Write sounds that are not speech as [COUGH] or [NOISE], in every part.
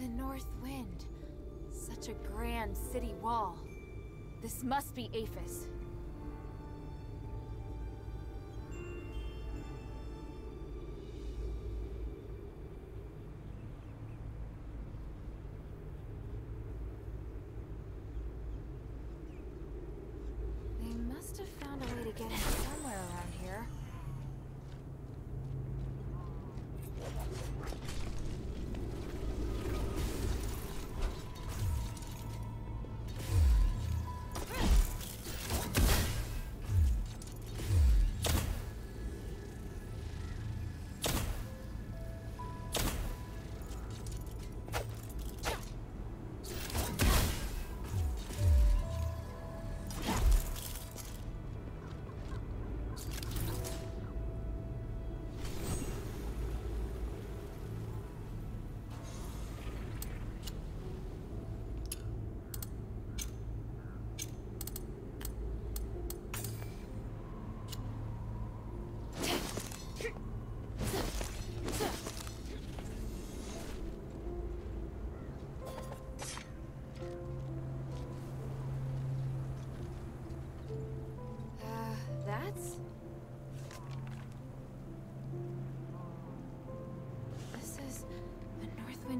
The North Wind. Such a grand city wall. This must be Aphes.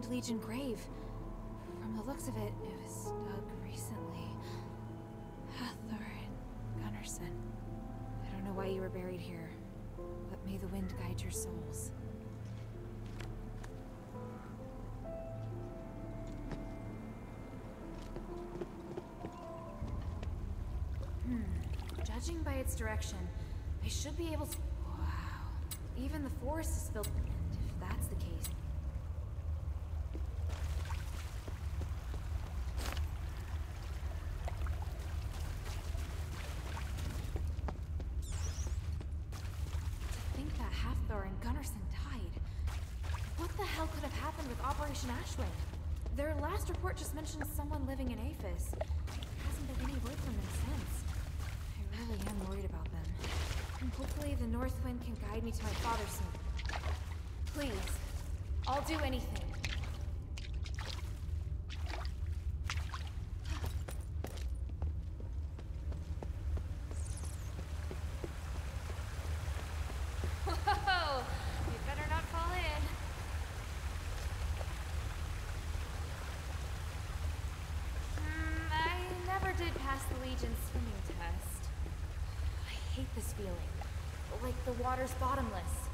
Legion grave. From the looks of it, it was dug recently. Hathorin Gunnarsson. I don't know why you were buried here, but may the wind guide your souls. Hmm. Judging by its direction, I should be able to... Wow. Even the forest is filled... Swimming test. I hate this feeling. Like the water's bottomless.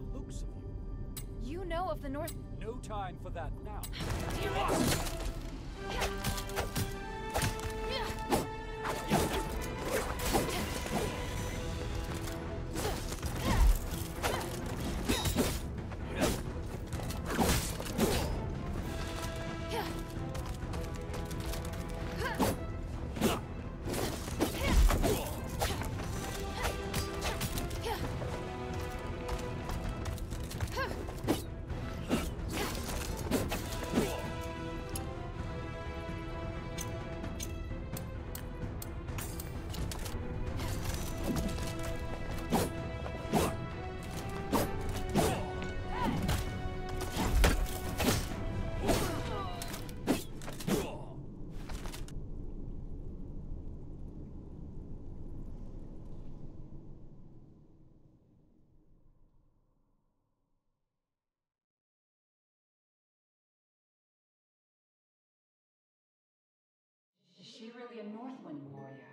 the looks of you. You know of the North... No time for that now. Damn it! Really a Northwind warrior?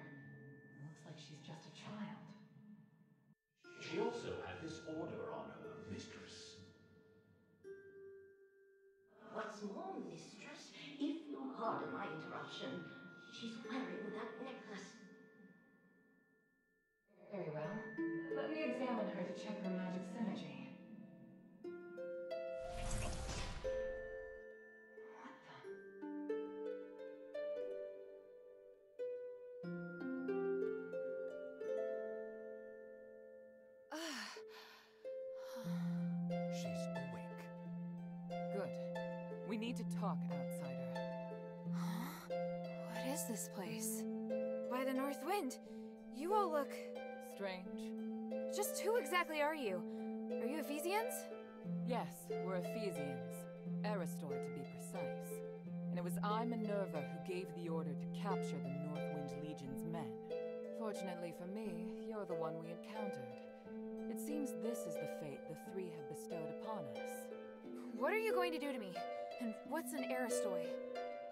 To do to me? And what's an Aristoi?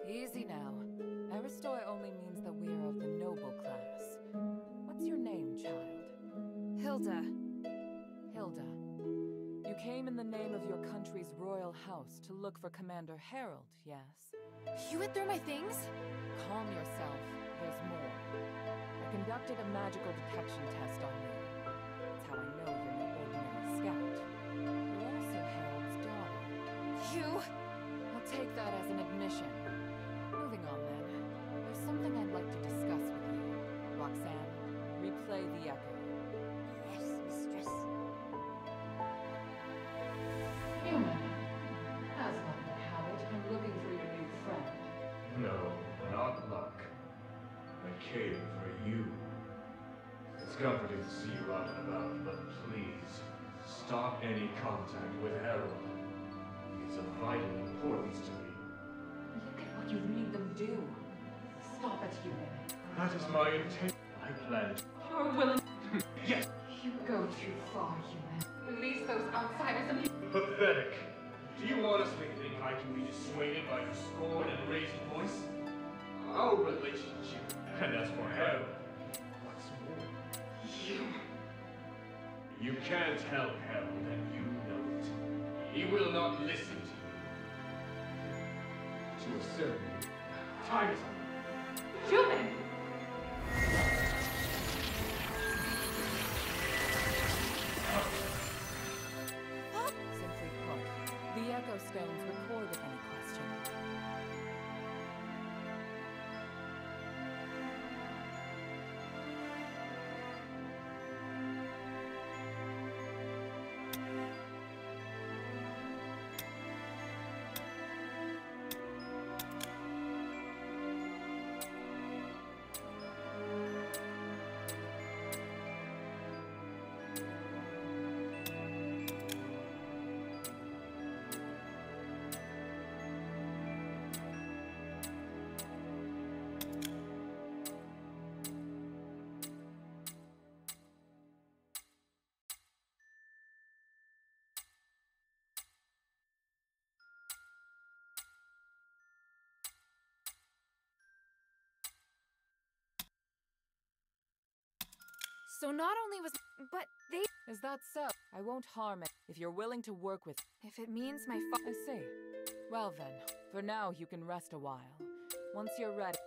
Easy now. Aristoi only means that we are of the noble class. What's your name, child? Hilda. Hilda. You came in the name of your country's royal house to look for Commander Harold, yes? You went through my things? Calm yourself. There's more. I conducted a magical detection test on you. That's how I know you're You? I'll take that as an admission. Moving on then. There's something I'd like to discuss with you. Roxanne, replay the echo. Yes, mistress. Human. As luck would have it, I'm looking for your new friend. No, not luck. I came for you. It's comforting to see you out and about, but please, stop any contact with Harold. Vital importance to me. Look at what you made them do. Stop it, human. That is my intent. I plan to... You're willing. [LAUGHS] Yes! You go too far, human. Release those outsiders and. Pathetic. Do you honestly think I can be dissuaded by your scorn and raised voice? Our relationship, and as for Harold, what's more, You. you can't help Harold, and you know it. He will not listen to a certain time is up. Human! Simply So not only was. But they. Is that so? I won't harm it if you're willing to work with. If it means my fa- I see. Well then, for now you can rest a while. Once you're ready,